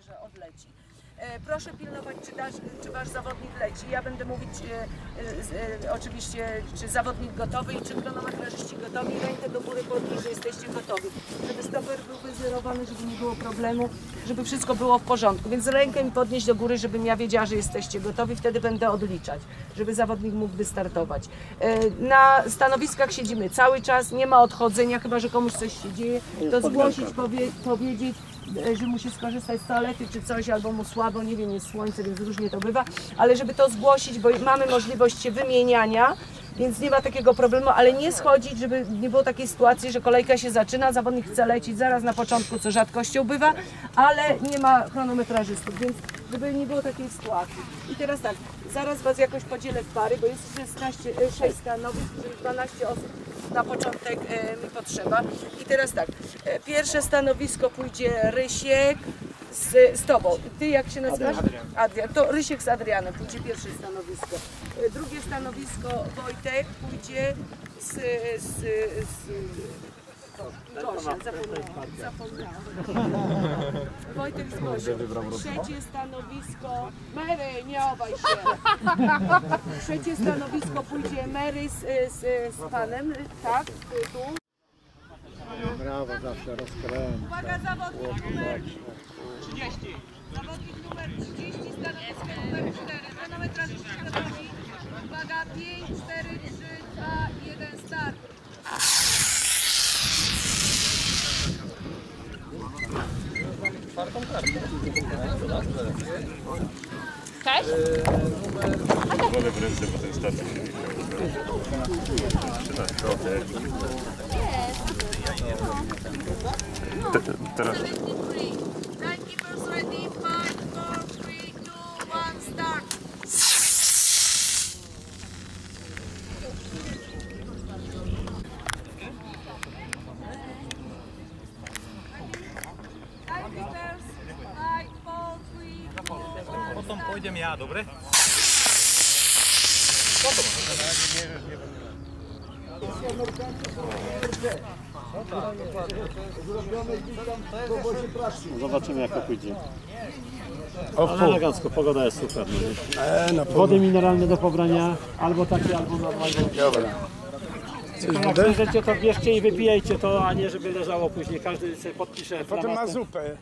że odleci. E, Proszę pilnować, czy, dasz, czy wasz zawodnik leci. Ja będę mówić e, e, e, oczywiście, czy zawodnik gotowy i czy chronometrażyści gotowi. Rękę do góry podnieść, że jesteście gotowi. Żeby stoper był wyzerowany, żeby nie było problemu, żeby wszystko było w porządku. Więc rękę mi podnieść do góry, żebym ja wiedziała, że jesteście gotowi. Wtedy będę odliczać, żeby zawodnik mógł wystartować. E, Na stanowiskach siedzimy cały czas, nie ma odchodzenia, chyba że komuś coś się dzieje. To zgłosić, powie, powiedzieć, że musi skorzystać z toalety czy coś, albo mu słabo, nie wiem, jest słońce, więc różnie to bywa, ale żeby to zgłosić, bo mamy możliwość się wymieniania, więc nie ma takiego problemu, ale nie schodzić, żeby nie było takiej sytuacji, że kolejka się zaczyna, zawodnik chce lecieć zaraz na początku, co rzadkością bywa, ale nie ma chronometrażystów, więc żeby nie było takiej sytuacji. I teraz tak, zaraz Was jakoś podzielę w pary, bo jest 16, e, 6 stanowisk, czyli 12 osób na początek e, mi potrzeba. I teraz tak, e, pierwsze stanowisko pójdzie Rysiek z, z Tobą. Ty jak się nazywasz? Adrian. Adrian. To Rysiek z Adrianem pójdzie pierwsze stanowisko. E, Drugie stanowisko Wojtek pójdzie z... z, z Gosia, zapomniałam. zapomniałam. Wojtek z Gosią. Trzecie stanowisko... Mary, nie obaj się. Trzecie stanowisko pójdzie Mary z, z, z panem, tak? Tu. Brawo, zawsze rozkręt. Uwaga, zawodnik numer 30. Zawodnik numer 30, stanowisko numer 4. Chronometrażyści gotowi. Uwaga, 5, Wolę w ręce, bo ten statek się teraz Timekeepers ready, Potom pôjdem ja, dobre? Zobaczymy jak to pójdzie. Ale elegancko, pogoda jest super. No nie? Wody mineralne do pobrania, albo takie, albo na dwa. Dobra. Jak chcecie to bierzcie i wypijajcie to, a nie żeby leżało później. Każdy sobie podpisze. Potem ma zupę.